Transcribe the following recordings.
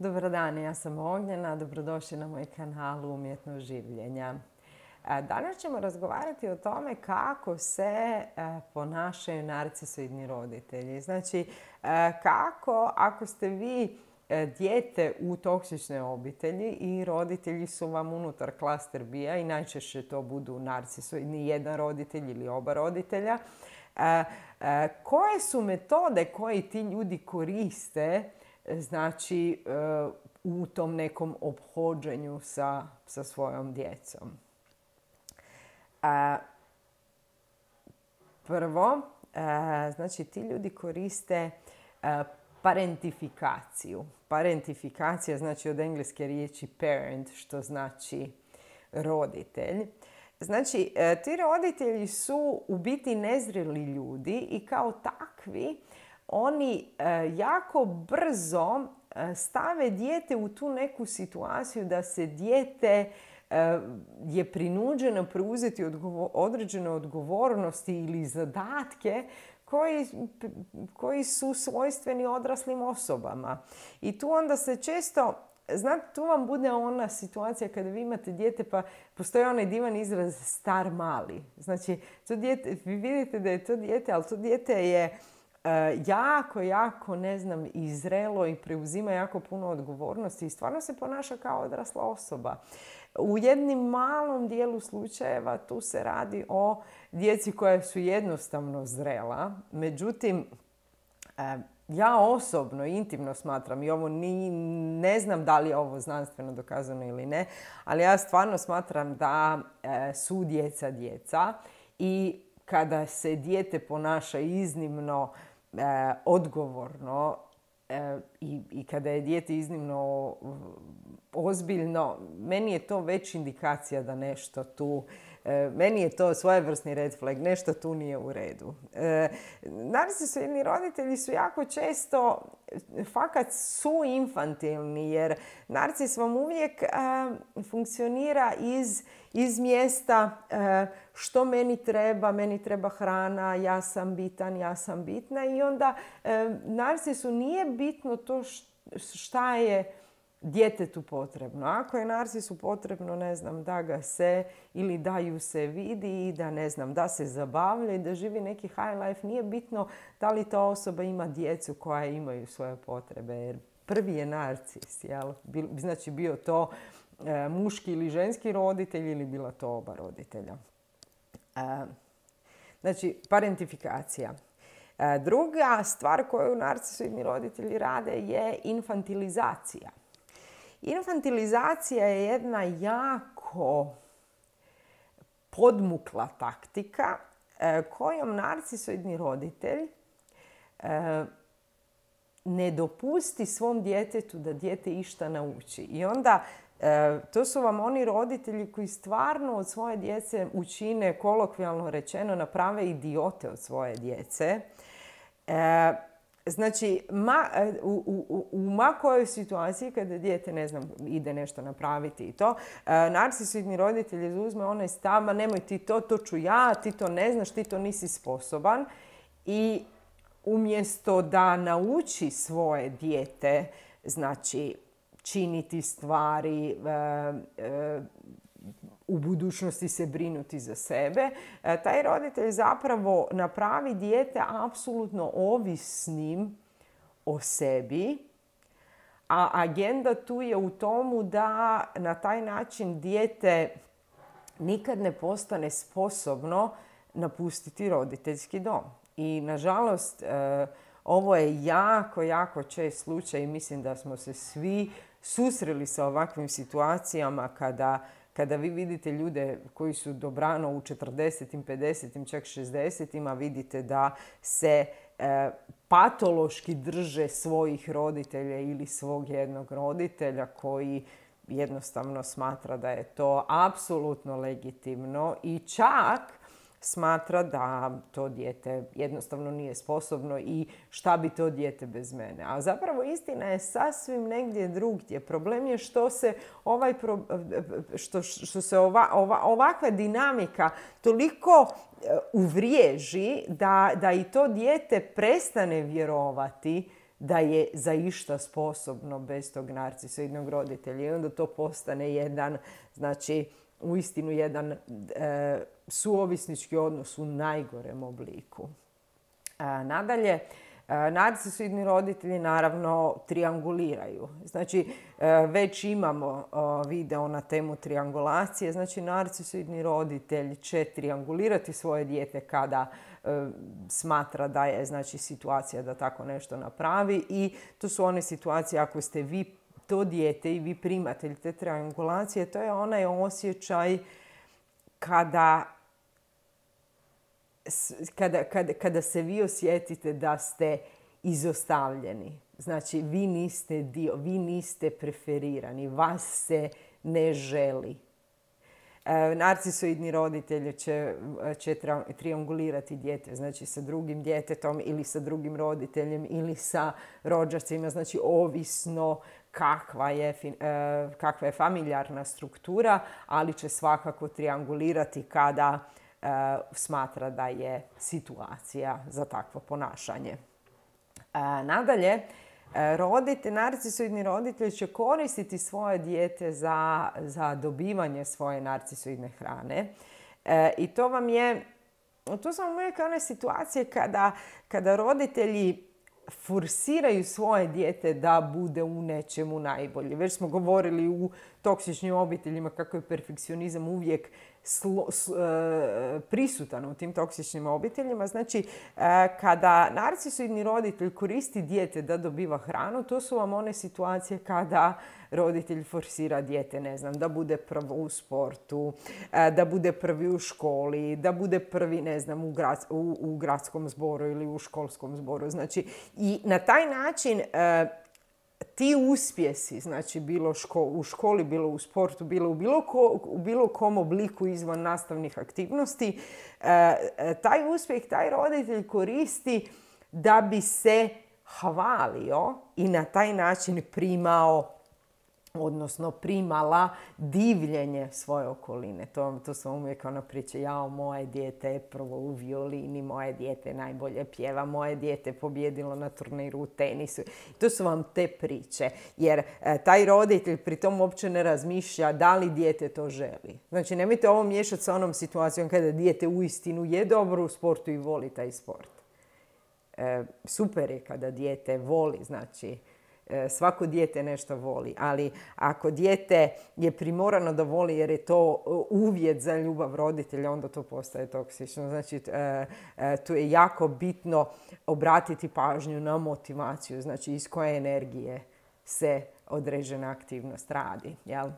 Dobar dan, ja sam Ognjena, dobrodošli na moj kanal Umjetno življenja. E, danas ćemo razgovarati o tome kako se e, ponašaju narcisoidni roditelji. Znači, e, kako ako ste vi dijete u toksičnoj obitelji i roditelji su vam unutar klaster bija i najčešće to budu narcisoidni jedan roditelj ili oba roditelja, koje su metode koje ti ljudi koriste znači u tom nekom obhođenju sa, sa svojom djecom. Prvo, znači ti ljudi koriste parentifikaciju. Parentifikacija znači od engleske riječi parent, što znači roditelj. Znači, e, ti roditelji su u biti nezreli ljudi i kao takvi oni e, jako brzo e, stave dijete u tu neku situaciju da se dijete e, je prinuđeno preuzeti određene odgovornosti ili zadatke koji, koji su svojstveni odraslim osobama. I tu onda se često Znate, tu vam bude ona situacija kada vi imate dijete pa postoji onaj divan izraz star mali. Znači, to dijete, vi vidite da je to dijete, ali to dijete je jako, jako, ne znam, izrelo i preuzima jako puno odgovornosti i stvarno se ponaša kao odrasla osoba. U jednim malom dijelu slučajeva tu se radi o djeci koja su jednostavno zrela. Međutim, e, ja osobno, intimno smatram i ovo ni, ne znam da li je ovo znanstveno dokazano ili ne, ali ja stvarno smatram da e, su djeca djeca i kada se dijete ponaša iznimno E, odgovorno e, i, i kada je dijete iznimno ozbiljno, meni je to već indikacija da nešto tu E, meni je to svojevrsni red flag, nešto tu nije u redu. E, jedni roditelji su jako često fakat su infantilni jer narcis vam uvijek e, funkcionira iz, iz mjesta što meni treba, meni treba hrana, ja sam bitan, ja sam bitna i onda narcisu nije bitno to šta je djetetu potrebno. Ako je narcisu potrebno, ne znam, da ga se ili da ju se vidi i da, ne znam, da se zabavlja i da živi neki high life, nije bitno da li ta osoba ima djecu koja imaju svoje potrebe. Jer prvi je narcis, jel? Znači bio to e, muški ili ženski roditelj ili bila to oba roditelja. E, znači, parentifikacija. E, druga stvar koju narcisoidni roditelji rade je infantilizacija. Infantilizacija je jedna jako podmukla taktika e, kojom narcisoidni roditelj e, ne dopusti svom djetetu da dijete išta nauči. I onda e, to su vam oni roditelji koji stvarno od svoje djece učine, kolokvijalno rečeno, naprave idiote od svoje djece. Znači, ma, e, u, u, u ma kojoj situaciji kada dijete, ne znam, ide nešto napraviti i to, e, narcisoidni roditelji zauzme onaj stav, ma nemoj ti to, to ću ja, ti to ne znaš, ti to nisi sposoban. I umjesto da nauči svoje dijete, znači, činiti stvari, e, u budućnosti se brinuti za sebe, e, taj roditelj zapravo napravi dijete apsolutno ovisnim o sebi, a agenda tu je u tomu da na taj način dijete nikad ne postane sposobno napustiti roditeljski dom. I nažalost, e, ovo je jako, jako čest slučaj i mislim da smo se svi susreli sa ovakvim situacijama kada kada vi vidite ljude koji su dobrano u 40. 50. čak 60. vidite da se e, patološki drže svojih roditelja ili svog jednog roditelja koji jednostavno smatra da je to apsolutno legitimno i čak smatra da to dijete jednostavno nije sposobno i šta bi to dijete bez mene. A zapravo istina je sasvim negdje drugdje. Problem je što se, ovaj što, što se ova, ova, ovakva dinamika toliko e, uvriježi da, da i to dijete prestane vjerovati da je za išta sposobno bez tog narcisoidnog roditelja. I onda to postane jedan, znači, uistinu jedan e, suovisnički odnos u najgorem obliku. nadalje, E, narcisoidni roditelji naravno trianguliraju. Znači, e, već imamo e, video na temu triangulacije. Znači, narcisoidni roditelj će triangulirati svoje dijete kada smatra da je znači, situacija da tako nešto napravi i to su one situacije ako ste vi to dijete i vi primatelj te triangulacije, to je onaj osjećaj kada kada, kada, kada se vi osjetite da ste izostavljeni. Znači, vi niste dio, vi niste preferirani, vas se ne želi. E, narcisoidni roditelj će, će triangulirati dijete, znači sa drugim djetetom ili sa drugim roditeljem ili sa rođacima, znači ovisno kakva je, e, kakva je familijarna struktura, ali će svakako triangulirati kada E, smatra da je situacija za takvo ponašanje. E, nadalje, e, roditelj, narcisoidni roditelj će koristiti svoje dijete za, za dobivanje svoje narcisoidne hrane. I to vam je, to su vam uvijek one situacije kada, kada roditelji forsiraju svoje dijete da bude u nečemu najbolje. Već smo govorili u toksičnim obiteljima kako je perfekcionizam uvijek e, prisutan u tim toksičnim obiteljima. Znači, e, kada narcisoidni roditelj koristi dijete da dobiva hranu, to su vam one situacije kada roditelj forsira dijete, ne znam, da bude prvo u sportu, e, da bude prvi u školi, da bude prvi, ne znam, u, u, gradskom zboru ili u školskom zboru. Znači, i na taj način e, ti uspjesi, znači bilo u školi, bilo u sportu, bilo u bilo, u bilo kom obliku izvan nastavnih aktivnosti, e, taj uspjeh, taj roditelj koristi da bi se hvalio i na taj način primao odnosno primala divljenje svoje okoline. To, to sam uvijek ona priča, jao, moje dijete je prvo u violini, moje dijete najbolje pjeva, moje dijete pobjedilo na turniru u tenisu. To su vam te priče, jer e, taj roditelj pri tom uopće ne razmišlja da li dijete to želi. Znači, nemojte ovo miješati sa onom situacijom kada dijete uistinu je dobro u sportu i voli taj sport. E, super je kada dijete voli, znači, svako dijete nešto voli, ali ako dijete je primorano da voli jer je to e, uvjet za ljubav roditelja, onda to postaje toksično. Znači, e, tu je jako bitno obratiti pažnju na motivaciju, znači iz koje energije se određena aktivnost radi. Jel?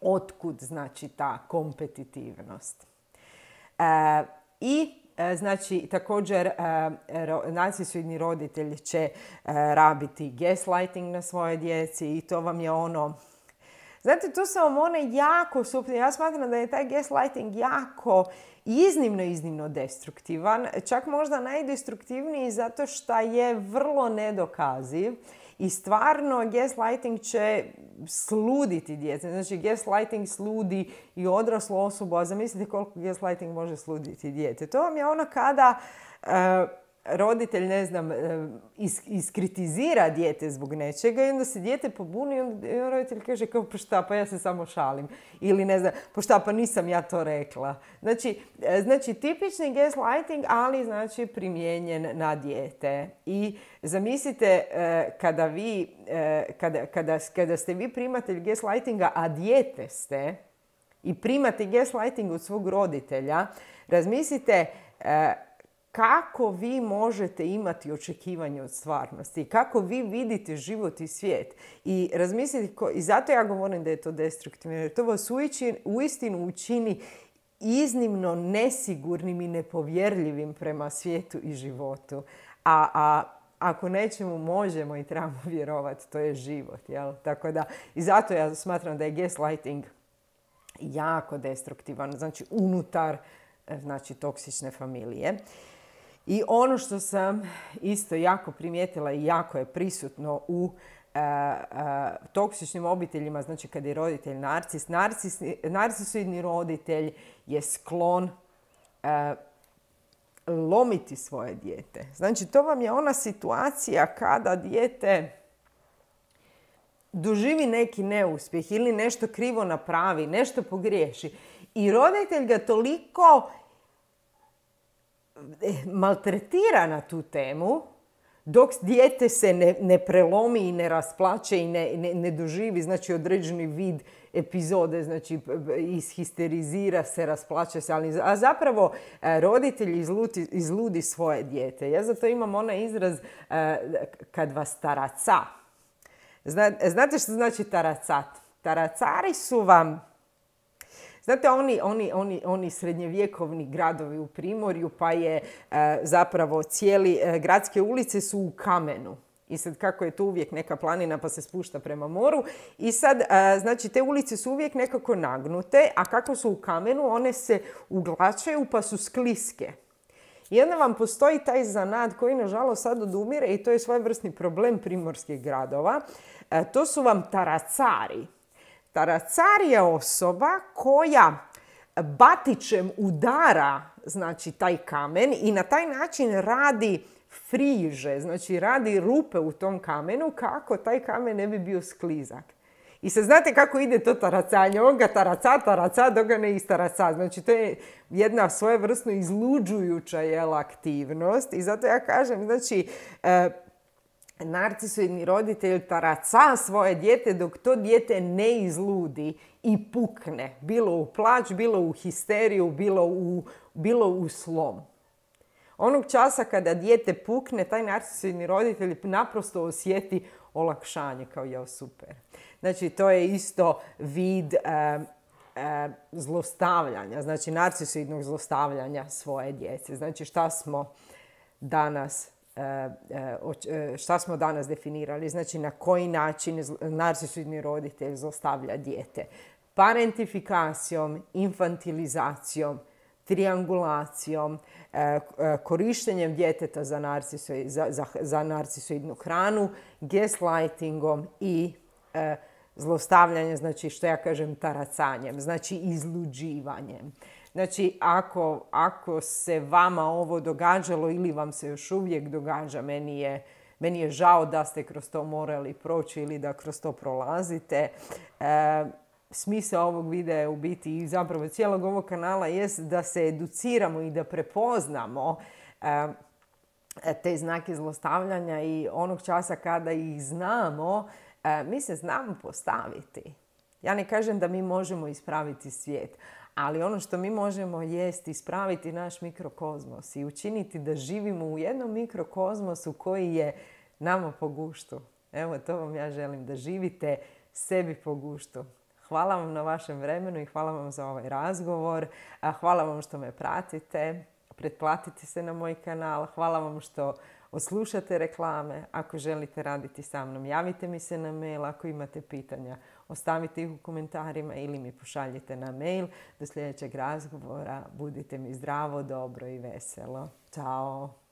Otkud znači ta kompetitivnost. I E, znači, također, e, nacisoidni roditelj će e, rabiti gaslighting na svoje djeci i to vam je ono... Znate, to su vam one jako supne. Ja smatram da je taj gaslighting jako iznimno, iznimno destruktivan. Čak možda najdestruktivniji zato što je vrlo nedokaziv i stvarno gaslighting će sluditi djece. Znači gaslighting sludi i odraslu osobu, a zamislite koliko gaslighting može sluditi dijete. To vam je ono kada eh, roditelj, ne znam, e, iskritizira dijete zbog nečega i onda se dijete pobuni i onda roditelj kaže kao pa šta, pa ja se samo šalim. Ili ne znam, pa šta, pa nisam ja to rekla. Znači, e, znači tipični gaslighting, ali znači primijenjen na dijete. I zamislite e, kada vi, kada, kada, kada ste vi primatelj gaslightinga, a dijete ste, i primate gaslighting od svog roditelja, razmislite kako vi možete imati očekivanje od stvarnosti, kako vi vidite život i svijet. I razmislite, i zato ja govorim da je to destruktivno, jer to vas uistinu učini iznimno nesigurnim i nepovjerljivim prema svijetu i životu. A, a ako nečemu možemo i trebamo vjerovati, to je život. Jel? Tako da, I zato ja smatram da je gaslighting jako destruktivan, znači unutar znači, toksične familije. I ono što sam isto jako primijetila i jako je prisutno u e, e, toksičnim obiteljima, znači kad je roditelj narcis, narcisoidni roditelj je sklon e, lomiti svoje dijete. Znači, to vam je ona situacija kada dijete doživi neki neuspjeh ili nešto krivo napravi, nešto pogriješi. I roditelj ga toliko maltretira na tu temu, dok dijete se ne, ne prelomi i ne rasplače i ne, ne, ne doživi znači određeni vid epizode, znači ishisterizira se, rasplače se, ali, a zapravo e, roditelj izluti, izludi svoje dijete. Ja zato imam onaj izraz e, kad vas taraca. Znate što znači taracat? Taracari su vam Znate, oni, oni, oni, oni srednjevjekovni gradovi u Primorju, pa je e, zapravo cijeli, gradske ulice su u kamenu. I sad kako je tu uvijek neka planina pa se spušta prema moru. I sad, znači, te ulice su uvijek nekako nagnute, a kako su u kamenu, one se uglačaju pa su skliske. I onda vam postoji taj zanad koji nažalost sad odumire i to je svojevrsni problem primorskih gradova. E, to su vam taracari. Taracar je osoba koja batićem udara znači taj kamen i na taj način radi friže, znači radi rupe u tom kamenu kako taj kamen ne bi bio sklizak. I se znate kako ide to taracanje? On ga taraca, taraca, dok ga ne istaraca. Znači to je jedna svojevrsno izluđujuća jela, aktivnost. I zato ja kažem, znači, e, narcisoidni roditelj taraca svoje dijete dok to dijete ne izludi i pukne. Bilo u plać, bilo u histeriju, bilo u, bilo u slom. Onog časa kada dijete pukne, taj narcisoidni roditelj naprosto osjeti olakšanje kao je super. Znači, to je isto vid e, e, zlostavljanja, znači narcisoidnog zlostavljanja svoje djece. Znači, šta smo danas šta smo danas definirali, znači na koji način narcisoidni roditelj zlostavlja dijete. Parentifikacijom, infantilizacijom, triangulacijom, e, e, korištenjem djeteta za, za, narcisoidnu hranu, gaslightingom i zlostavljanjem, znači što ja kažem taracanjem, znači izluđivanjem. Znači, ako, ako se vama ovo događalo ili vam se još uvijek događa, meni je, meni je žao da ste kroz to morali proći ili da kroz to prolazite smisao ovog videa je u biti i zapravo cijelog ovog kanala jest da se educiramo i da prepoznamo eh, te znake zlostavljanja i onog časa kada ih znamo, eh, mi se znamo postaviti. Ja ne kažem da mi možemo ispraviti svijet, ali ono što mi možemo jest ispraviti naš mikrokozmos i učiniti da živimo u jednom mikrokozmosu koji je nama po guštu. Evo, to vam ja želim, da živite sebi po guštu. Hvala vam na vašem vremenu i hvala vam za ovaj razgovor. Hvala vam što me pratite. Pretplatite se na moj kanal. Hvala vam što oslušate reklame. Ako želite raditi sa mnom, javite mi se na mail. Ako imate pitanja, ostavite ih u komentarima ili mi pošaljite na mail. Do sljedećeg razgovora budite mi zdravo, dobro i veselo. Ćao!